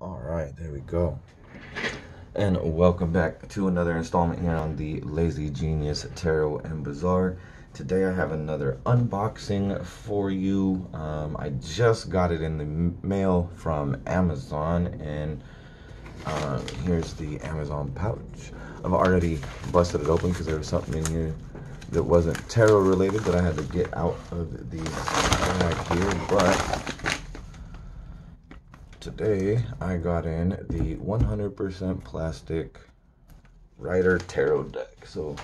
All right, there we go. And welcome back to another installment here on the Lazy Genius Tarot and Bazaar. Today I have another unboxing for you. Um, I just got it in the mail from Amazon, and uh, here's the Amazon pouch. I've already busted it open because there was something in here that wasn't tarot related that I had to get out of the bag here, but today I got in the 100% plastic Rider Tarot deck. So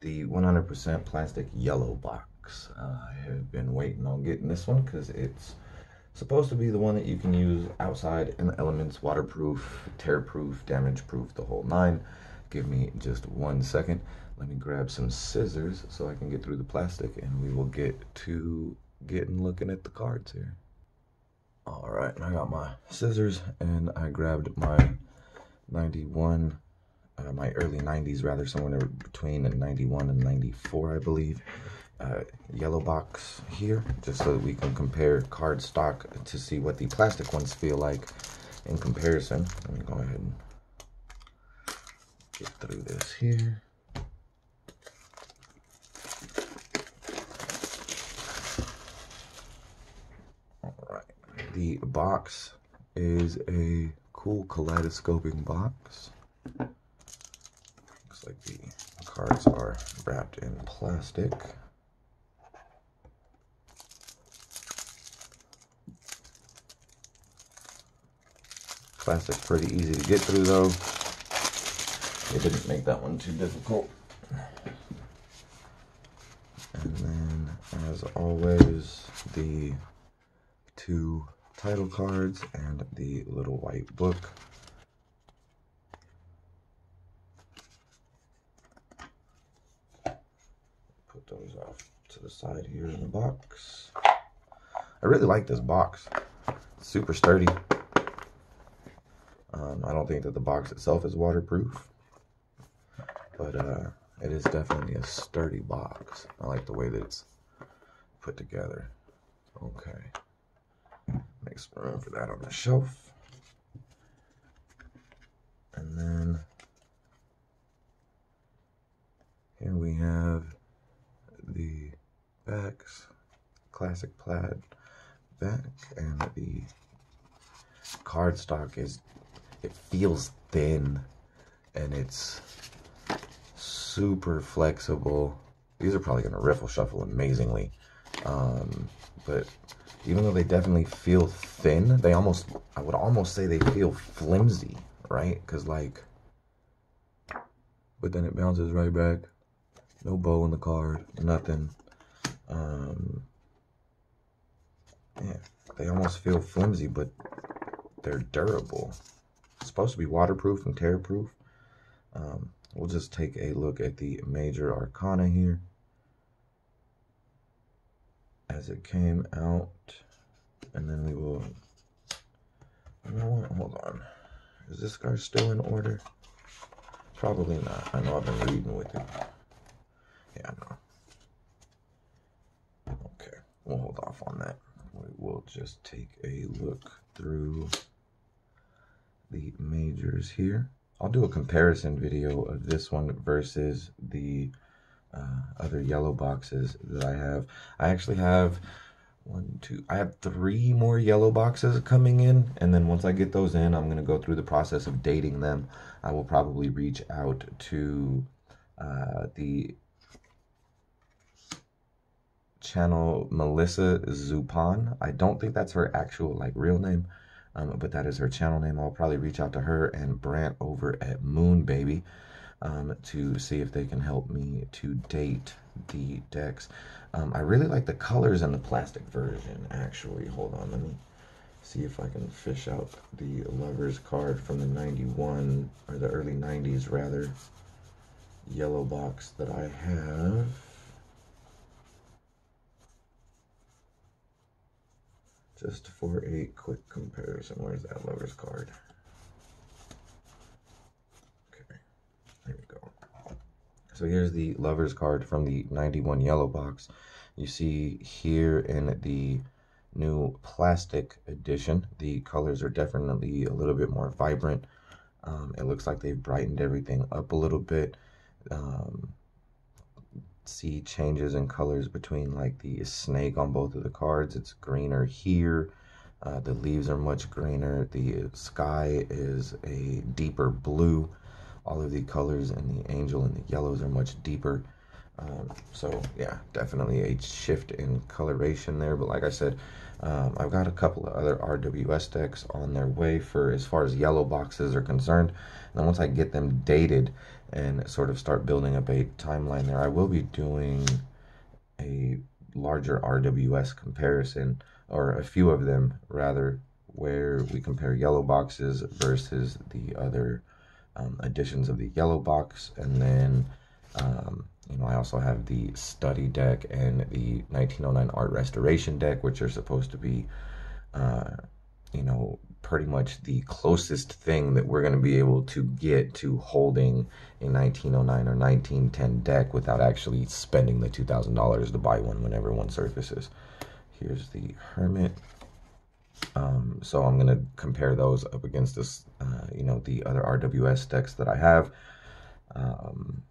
the 100% plastic yellow box. Uh, I have been waiting on getting this one because it's supposed to be the one that you can use outside in the elements, waterproof, tear-proof, damage-proof, the whole nine. Give me just one second. Let me grab some scissors so I can get through the plastic and we will get to getting looking at the cards here. All right, I got my scissors and I grabbed my 91, uh, my early 90s rather, somewhere between 91 and 94, I believe. Uh, yellow box here, just so that we can compare card stock to see what the plastic ones feel like in comparison. Let me go ahead and get through this here. The box is a cool kaleidoscoping box. Looks like the cards are wrapped in plastic. Plastic's pretty easy to get through though. It didn't make that one too difficult. And then, as always, the two title cards and the little white book. Put those off to the side here in the box. I really like this box. It's super sturdy. Um, I don't think that the box itself is waterproof, but uh, it is definitely a sturdy box. I like the way that it's put together. Okay. Make some room for that on the shelf. And then here we have the backs, classic plaid back, and the cardstock is, it feels thin and it's super flexible. These are probably going to riffle shuffle amazingly. Um, but even though they definitely feel thin, they almost, I would almost say they feel flimsy, right? Because, like, but then it bounces right back. No bow in the card, nothing. Um, yeah, they almost feel flimsy, but they're durable. It's supposed to be waterproof and tear-proof. Um, we'll just take a look at the major arcana here as it came out. And then we will, hold on. Is this guy still in order? Probably not. I know I've been reading with it. Yeah, I know. Okay, we'll hold off on that. We will just take a look through the majors here. I'll do a comparison video of this one versus the uh, other yellow boxes that I have. I actually have one, two, I have three more yellow boxes coming in. And then once I get those in, I'm going to go through the process of dating them. I will probably reach out to uh, the channel Melissa Zupan. I don't think that's her actual like real name. Um, but that is her channel name. I'll probably reach out to her and Brant over at Moon Baby um, to see if they can help me to date the decks. Um, I really like the colors in the plastic version, actually. Hold on, let me see if I can fish out the Lovers card from the 91, or the early 90s, rather, yellow box that I have. Just for a quick comparison, where's that Lovers card? There we go. So here's the lover's card from the 91 yellow box. You see here in the new plastic edition. The colors are definitely a little bit more vibrant. Um, it looks like they've brightened everything up a little bit. Um, see changes in colors between like the snake on both of the cards. It's greener here. Uh, the leaves are much greener. The sky is a deeper blue. All of the colors and the angel and the yellows are much deeper. Um, so yeah, definitely a shift in coloration there. But like I said, um, I've got a couple of other RWS decks on their way for as far as yellow boxes are concerned. And then once I get them dated and sort of start building up a timeline there, I will be doing a larger RWS comparison, or a few of them rather, where we compare yellow boxes versus the other um, editions of the yellow box. And then um, you know, I also have the study deck and the 1909 art restoration deck, which are supposed to be, uh, you know, pretty much the closest thing that we're going to be able to get to holding a 1909 or 1910 deck without actually spending the $2,000 to buy one whenever one surfaces. Here's the Hermit. Um, so I'm going to compare those up against this, uh, you know, the other RWS decks that I have. Um,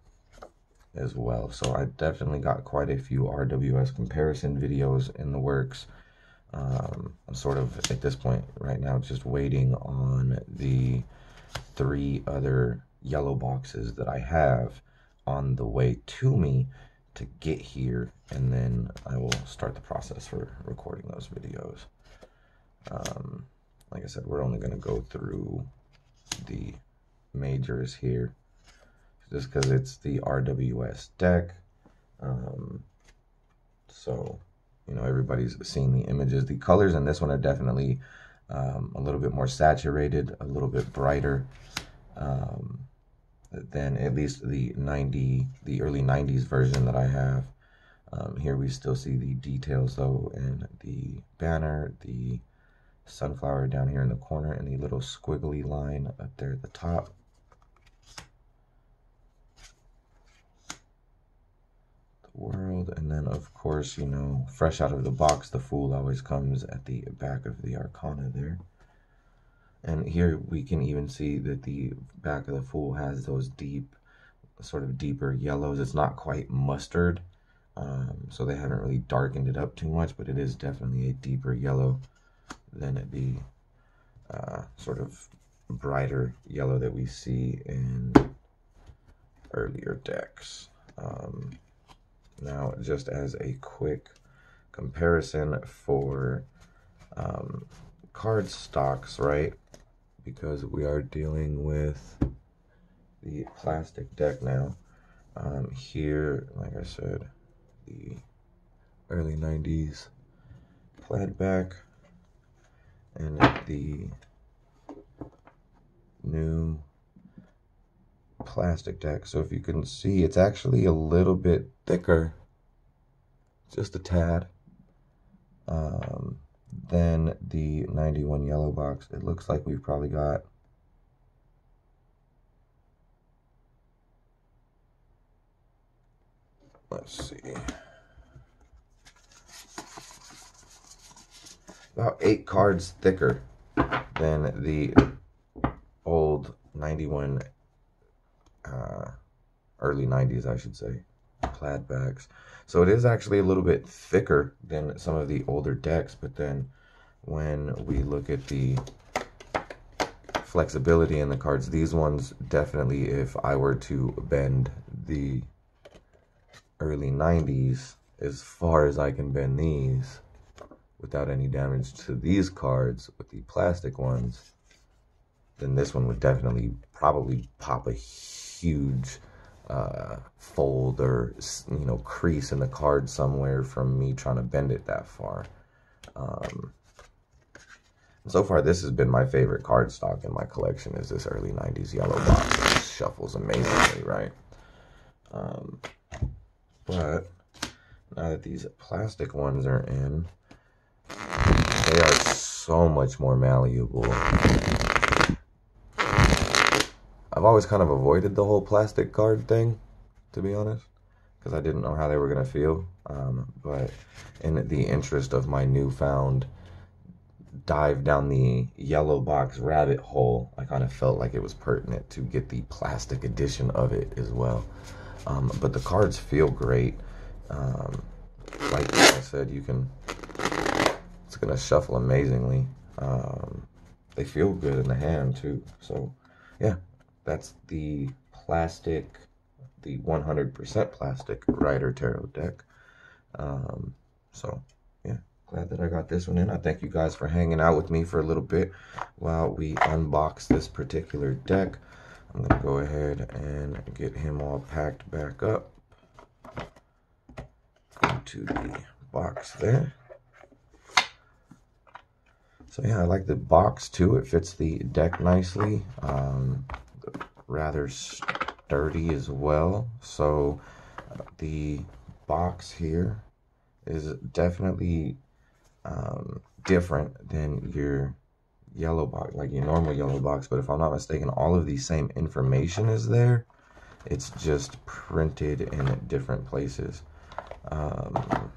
as well. So I definitely got quite a few RWS comparison videos in the works. Um, I'm sort of at this point right now just waiting on the three other yellow boxes that I have on the way to me to get here and then I will start the process for recording those videos. Um, like I said, we're only going to go through the majors here just because it's the RWS deck. Um, so, you know, everybody's seen the images. The colors in this one are definitely um, a little bit more saturated, a little bit brighter um, than at least the 90, the early 90s version that I have. Um, here we still see the details though in the banner, the sunflower down here in the corner, and the little squiggly line up there at the top. The world. And then, of course, you know, fresh out of the box, the Fool always comes at the back of the Arcana there. And here we can even see that the back of the Fool has those deep, sort of deeper yellows. It's not quite mustard, um, so they haven't really darkened it up too much, but it is definitely a deeper yellow than the uh, sort of brighter yellow that we see in earlier decks. Um, now, just as a quick comparison for um, card stocks, right? Because we are dealing with the plastic deck now. Um, here, like I said, the early 90s plaid back and the new plastic deck. So if you can see, it's actually a little bit thicker, just a tad, um, than the 91 yellow box. It looks like we've probably got let's see about eight cards thicker than the old 91 uh, early 90s, I should say, plaid backs. So it is actually a little bit thicker than some of the older decks, but then when we look at the flexibility in the cards, these ones definitely, if I were to bend the early 90s as far as I can bend these without any damage to these cards with the plastic ones, then this one would definitely probably pop a huge uh, fold or you know crease in the card somewhere from me trying to bend it that far. Um, so far, this has been my favorite card stock in my collection. Is this early '90s yellow box? It shuffles amazingly, right? Um, but now that these plastic ones are in, they are so much more malleable I've always kind of avoided the whole plastic card thing, to be honest, because I didn't know how they were going to feel. Um, but in the interest of my newfound dive down the yellow box rabbit hole, I kind of felt like it was pertinent to get the plastic edition of it as well. Um, but the cards feel great. Um, like I said, you can, to shuffle amazingly. Um, they feel good in the hand too. So yeah, that's the plastic, the 100% plastic Rider Tarot deck. Um, so yeah, glad that I got this one in. I thank you guys for hanging out with me for a little bit while we unbox this particular deck. I'm to go ahead and get him all packed back up. into the box there. So yeah, I like the box too. It fits the deck nicely. Um, rather sturdy as well. So the box here is definitely um, different than your yellow box, like your normal yellow box. But if I'm not mistaken, all of the same information is there. It's just printed in different places. Um,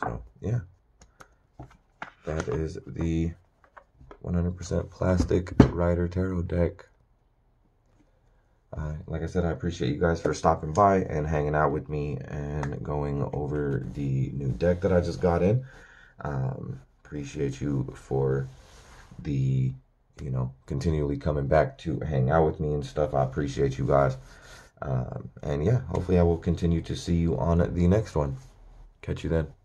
so, yeah. That is the 100% plastic Rider Tarot deck. Uh, like I said, I appreciate you guys for stopping by and hanging out with me and going over the new deck that I just got in. Um, appreciate you for the, you know, continually coming back to hang out with me and stuff. I appreciate you guys. Um, and yeah, hopefully I will continue to see you on the next one. Catch you then.